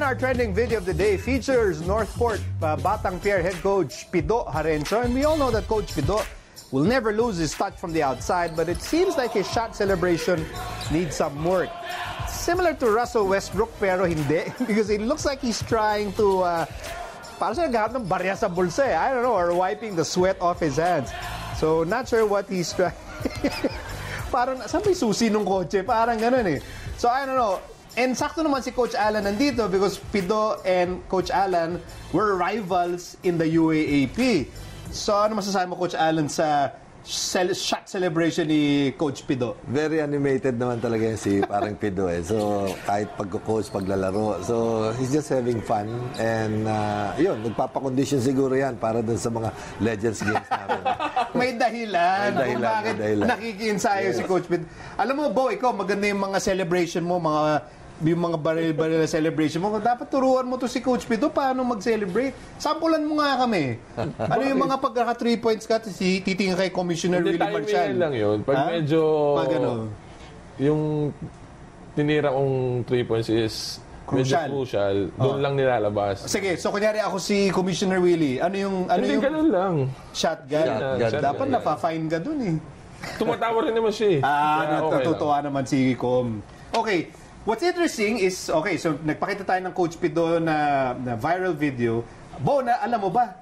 And our trending video of the day features Northport uh, Batang Pier head coach Pido Harencio. And we all know that Coach Pido will never lose his touch from the outside, but it seems like his shot celebration needs some work. Similar to Russell Westbrook, pero hindi. Because it looks like he's trying to... Uh, parang siya naghahanap ng barya sa bulsa eh. I don't know, or wiping the sweat off his hands. So, not sure what he's trying. parang, saan yung susi ng kotse? Parang ganun eh. So, I don't know. And sakto naman si Coach Alan nandito because Pido and Coach Alan were rivals in the UAAP. So, ano masasabi mo, Coach Alan, sa cel- shot celebration ni Coach Pido? Very animated naman talaga yan si parang Pido eh. So, kahit pagko-coach, paglalaro. So, he's just having fun. And, uh, yun, nagpapakondition siguro yan para dun sa mga Legends Games namin. May dahilan, May dahilan, kung bakit may dahilan. nakikiensayo si Coach Pido. Alam mo, Bo, ikaw, maganda yung mga celebration mo, mga yung mga baril-baril na celebration mo, dapat turuan mo to si Coach Pido paano mag-celebrate. Sampulan mo nga kami. ano yung mga pagkaka 3 points ka, si titingin kay Commissioner Hindi, Willie timing Marcial. lang yun. Pag Ha? medyo... Pag ano? Yung tinira kong 3 points is Crucial. medyo crucial. Doon lang nilalabas. Sige, so kunyari ako si Commissioner Willie. Ano yung ano Hindi, yung ganun lang. shotgun? Shotgun. Dapat Shotgun. nafa-fine ka dun eh. Tumatawa rin naman siya eh. Ah, Kaya okay natutuwa naman si Com. Okay, what's interesting is, okay, so nagpakita tayo ng Coach Pido na, na viral video. Bo, na, alam mo ba,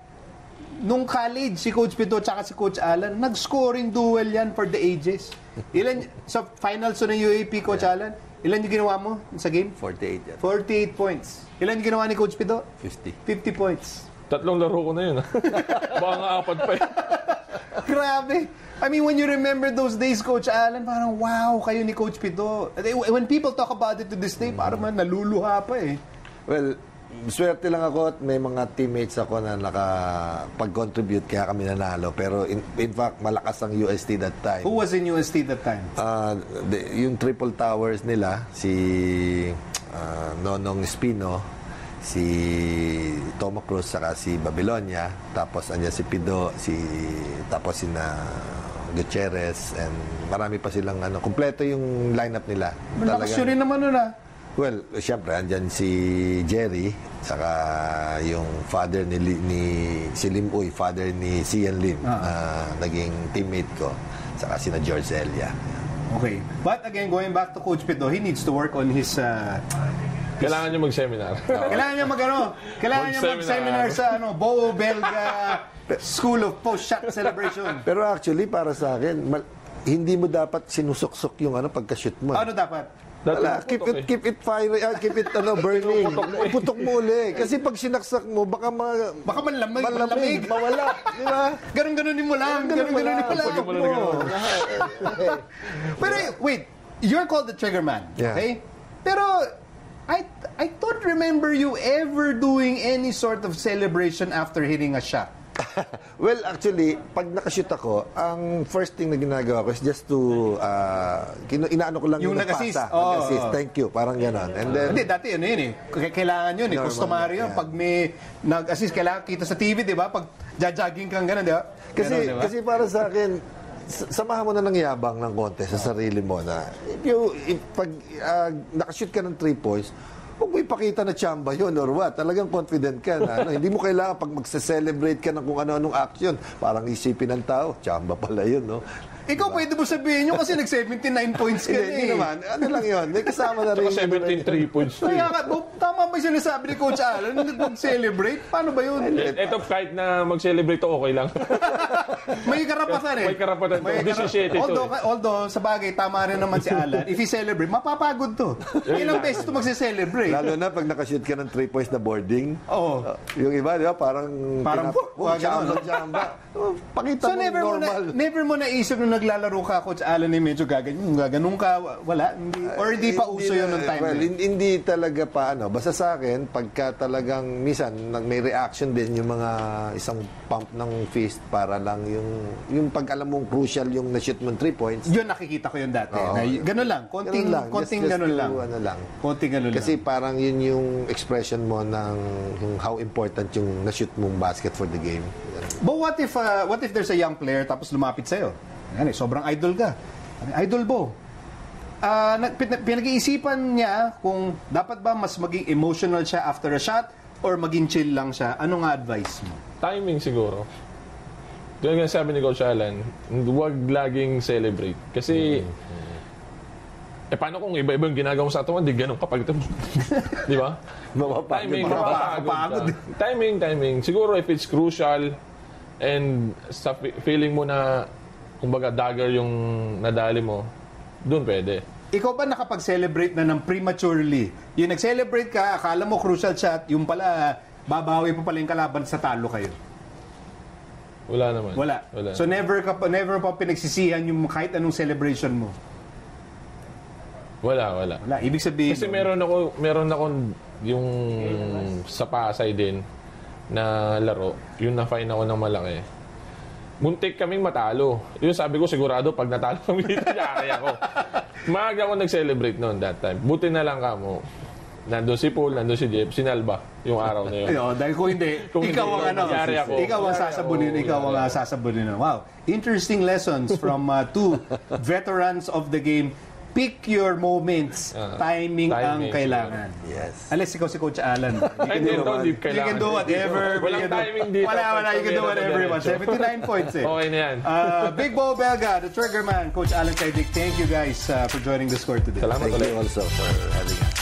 nung college, si Coach Pido at si Coach Alan, nag-scoring duel yan for the ages. Ilan, sa finals ng UAP, Coach Alan, ilan yung ginawa mo sa game? 48 yan. 48 points. Ilan yung ginawa ni Coach Pido? 50. 50 points. Tatlong laro ko na yun. Baka nga apat pa yun. Grabe. I mean, when you remember those days, Coach Alan, parang wow, kayo ni Coach Pito. When people talk about it to this day, parang man, naluluha pa eh. Well, swerte lang ako at may mga teammates ako na nakapag-contribute kaya kami nanalo. Pero in, in fact, malakas ang UST that time. Who was in UST that time? Ah, the- yung triple towers nila, si ah, Nonong Espino, si Tomo Cruz, saka si Babylonia, tapos andyan si Pido, si tapos si na Gutierrez, and marami pa silang ano, kumpleto yung lineup nila. Malakas yun rin naman nun ah. Well, siyempre, andyan si Jerry, saka yung father ni, Li- ni si Lim Uy, father ni Sian Lim, na naging teammate ko, saka si na George Elia. Okay. But again, going back to Coach Pito, he needs to work on his... Uh, Kailangan niyo mag-seminar. kailangan niya mag ano, kailangan niya mag-seminar sa ano, Bo Belga School of Post-Shot Celebration. Pero actually, para sa akin, mal- hindi mo dapat sinusuksok yung ano pagka-shoot mo. Ano dapat? Wala, keep it, keep it fire, ah, keep it ano, burning. Putok mo uli. Kasi pag sinaksak mo, baka ma, Baka manlamig, malamig, manlamig. mawala. Di ba? Ganun-ganunin mo lang. Ganun-ganunin mo lang. Pag mo na ganun. Pero wait, you're called the trigger man, Yeah. okay? Pero I don't remember you ever doing any sort of celebration after hitting a shot. Well, actually, pag nakashoot ako, ang first thing na ginagawa ko is just to, uh, kino, inaano ko lang Yung yung, nag-assist. nagpasa. Oo, Nag-assist. oo. Thank you. Parang ganon. And then, Hindi, dati ano yun eh. Kailangan yun eh. Customary yun. yeah. Pag may nag-assist, kailangan kita sa TV, di ba? Pag jajogging kang gano'n, di ba? Kasi, Ganon, di ba? kasi para sa akin, samahan mo na ng yabang ng konti sa sarili mo na if you, if, pag uh, nakashoot ka ng 3 points, huwag mo ipakita na chamba yun or what. Talagang confident ka na. Ano, hindi mo kailangan pag magse-celebrate ka ng kung ano-anong action. Parang isipin ng tao, chamba pala yun, no? Ikaw pwede mo sabihin yun kasi nag-79 points ka hindi eh. naman. Ano lang yun? May kasama na rin. Saka 17 3 points. Kaya ka, Bo, tama ba yung sinasabi ni Coach Alan? Nag-celebrate? Paano ba yun? Ito kahit na mag-celebrate to, okay lang. May karapatan eh. May karapatan to. May karap- 17 ito although, eh. although, sa bagay, tama rin naman si Alan. If he celebrate, mapapagod to. Ilang beses to magse-celebrate. Lalo na pag nakashoot ka ng 3 points na boarding. Oo. Uh, yung iba, di ba? Parang... Parang, wag oh, chamba. Oh, Pakita So mo never mo, na, normal. never mo naisip nung naglalaro ka, Coach Alan, eh, medyo gaganyan, gaganong ka, wala? Hindi, or hindi pa uso yun nung time well, hindi talaga pa ano. Basta sa akin, pagka talagang minsan nag- may reaction din yung mga isang pump ng fist para lang yung yung pag alam mong crucial yung na-shoot mo 3 points. Yun nakikita ko yun dati. Oo. Na, ganun lang, konting, Ganun lang. konting Just- just ganun lang. ano lang. Konting ganun Kasi lang. Parang yun yung expression mo ng yung how important yung na-shoot mong basket for the game. But what if, uh, what if there's a young player tapos lumapit sa'yo? Yan eh, sobrang idol ka. Idol Bo. ah, nag- pin- pinag-iisipan niya kung dapat ba mas maging emotional siya after a shot or maging chill lang siya. Ano nga advice mo? Timing siguro. Doon nga sabi ni Coach Alan, huwag laging celebrate. Kasi, eh paano kung iba-iba yung ginagawa sa atawan, di ganun kapag Di ba? Mapapagod Timing, mapapagod. Timing, timing. Siguro if it's crucial and sa fe- feeling mo na kumbaga dagger yung nadali mo, doon pwede. Ikaw ba nakapag-celebrate na ng prematurely? Yung nag-celebrate ka, akala mo crucial shot, yung pala, babawi pa pala yung kalaban sa talo kayo. Wala naman. Wala. Wala. So never ka never pa pinagsisihan yung kahit anong celebration mo. Wala, wala. Wala. Ibig sabihin, Kasi meron ako, meron ako yung sa Pasay din na laro, yung na-fine ako ng malaki. Muntik kaming matalo. Yung sabi ko, sigurado, pag natalo kami dito, yari ako. Maaga ako nag-celebrate noon that time. Buti na lang kamo. Nandun si Paul, nandun si Jeff, sinalba yung araw na yun. Ayun, dahil kung hindi, Kung ikaw hindi, ang ano, ako. ikaw ang sasabunin, ako. ikaw ang sasabunin. Wow. Interesting lessons from uh, two veterans of the game. Pick your moments. Ah, timing, ang timing, kailangan. Yes. Unless ikaw si Coach Alan. You can hindi, do, ito, hindi you kailangan. can do whatever. Walang you can do- timing dito. Wala, wala. You can do whatever you want. diretso. 79 points eh. Okay na yan. Uh, Big Bo Belga, the trigger man, Coach Alan Kaidik, thank you guys uh, for joining the score today. Salamat Thank ulit. you also for having us.